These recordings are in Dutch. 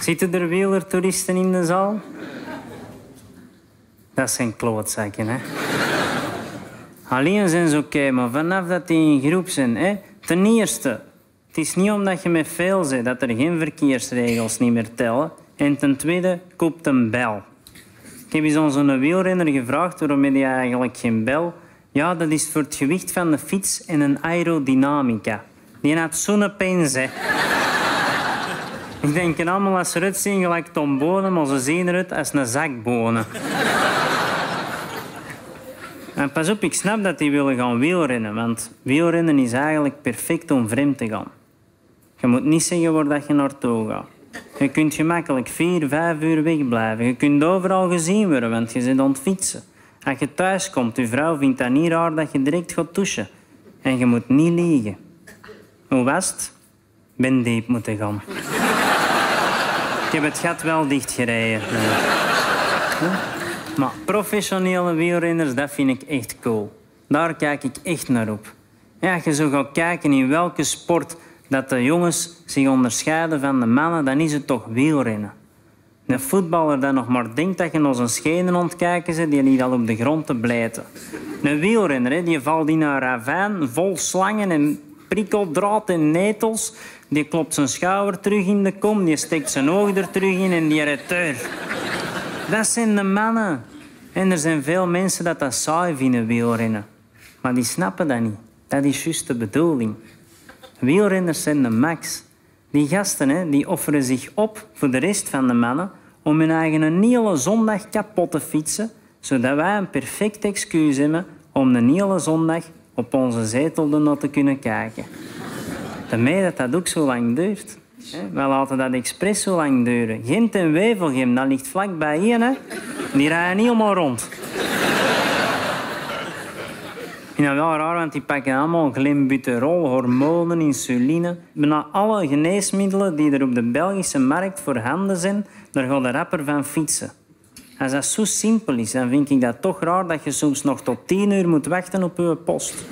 Zitten er wielertoeristen in de zaal? Dat zijn klootzakken, hè. Alleen zijn ze oké, maar vanaf dat die in groep zijn... Hè, ten eerste, het is niet omdat je met veel zit dat er geen verkeersregels niet meer tellen. En ten tweede, koopt een bel. Ik heb eens onze wielrenner gevraagd waarom hij eigenlijk geen bel... Ja, dat is voor het gewicht van de fiets en een aerodynamica. Die had zo'n pens, hè. Ik denk allemaal als ze eruit zien gelijk Tom Bonen, maar ze zien eruit als een zak bonen. En pas op, ik snap dat die willen gaan wielrennen, want wielrennen is eigenlijk perfect om vreemd te gaan. Je moet niet zeggen waar dat je naartoe gaat. Je kunt gemakkelijk vier, vijf uur wegblijven. Je kunt overal gezien worden, want je zit aan het fietsen. Als je thuis komt, je vrouw vindt dat niet raar dat je direct gaat douchen. En je moet niet liegen. Hoe was het? Ben diep moeten gaan. Ik heb het gat wel dichtgereden. Maar professionele wielrenners, dat vind ik echt cool. Daar kijk ik echt naar op. Ja, je zo gaat kijken in welke sport dat de jongens zich onderscheiden van de mannen, dan is het toch wielrennen. Een voetballer dat nog maar denkt dat je naar zijn schenen ontkijken zit, die niet al op de grond te blijten. Een wielrenner die valt in een ravijn vol slangen en prikkeldraad en netels. Die klopt zijn schouder terug in de kom, die steekt zijn oog er terug in en die redt Dat zijn de mannen. En er zijn veel mensen dat dat saai vinden, wielrennen. Maar die snappen dat niet. Dat is juist de bedoeling. Wielrenners zijn de max. Die gasten hè, die offeren zich op voor de rest van de mannen om hun eigen hele zondag kapot te fietsen, zodat wij een perfect excuus hebben om een hele zondag op onze zetel te kunnen kijken. Daarmee dat dat ook zo lang duurt. We laten dat expres zo lang duren. Gent en Wevelgem, dat ligt vlakbij hier. Hè. Die rijden niet helemaal rond. Ik vind wel raar, want die pakken allemaal glimbuterol, hormonen, insuline. Bijna alle geneesmiddelen die er op de Belgische markt voorhanden zijn, daar gaat de rapper van fietsen. Als dat zo simpel is, dan vind ik dat toch raar dat je soms nog tot tien uur moet wachten op je post.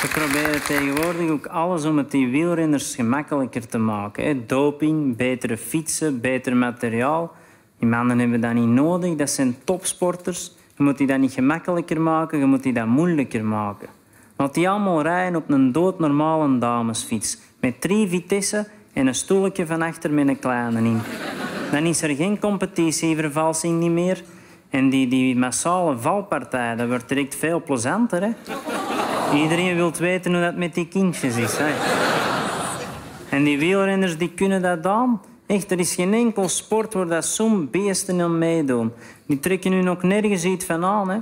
Ze proberen tegenwoordig ook alles om het die wielrenners gemakkelijker te maken. Doping, betere fietsen, beter materiaal. Die mannen hebben dat niet nodig. Dat zijn topsporters. Je moet die dat niet gemakkelijker maken, je moet die dat moeilijker maken. Want die allemaal rijden op een doodnormale damesfiets. Met drie vitesse en een stoeltje van achter met een kleine in. Dan is er geen competitievervalsing niet meer. En die, die massale valpartij, dat wordt direct veel plezanter. Hè? Iedereen wil weten hoe dat met die kindjes is. Hè? En die wielrenners die kunnen dat dan. Echt, er is geen enkel sport waar dat zo'n beesten aan meedoen. Die trekken nu nog nergens iets van aan. Hè?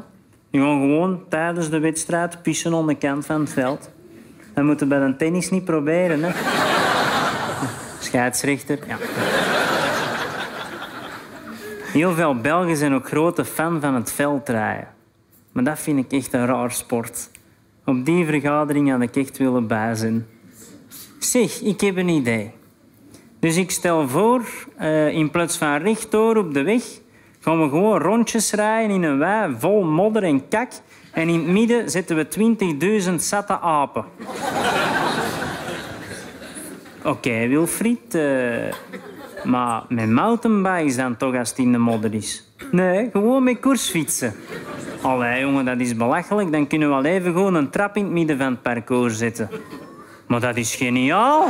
Die gaan gewoon tijdens de wedstrijd pissen aan de kant van het veld. Dat moeten bij een tennis niet proberen. Hè? Scheidsrechter, ja. Heel veel Belgen zijn ook grote fan van het veldrijden. Maar dat vind ik echt een raar sport. Op die vergadering had ik echt willen bij. Zeg, ik heb een idee. Dus ik stel voor, uh, in plaats van rechtdoor op de weg, gaan we gewoon rondjes rijden in een wei vol modder en kak. En in het midden zetten we 20.000 zatte apen. Oké, okay, Wilfried. Uh, maar met mountainbikes dan toch als het in de modder is? Nee, gewoon met koersfietsen. Allee, jongen, dat is belachelijk. Dan kunnen we al even gewoon een trap in het midden van het parcours zetten. Maar dat is geniaal.